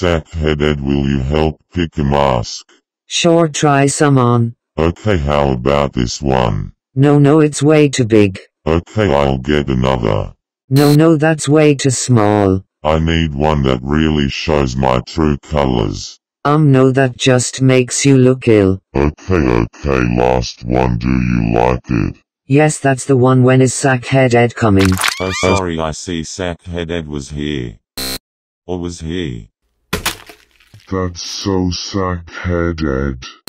Sackhead Ed, will you help pick a mask? Sure try some on. Okay, how about this one? No no it's way too big. Okay, I'll get another. No no that's way too small. I need one that really shows my true colors. Um no that just makes you look ill. Okay, okay, last one, do you like it? Yes that's the one when is Sackhead Ed coming. Oh sorry I see Sackhead Ed was here. Or was he? That's so Sackhead Ed.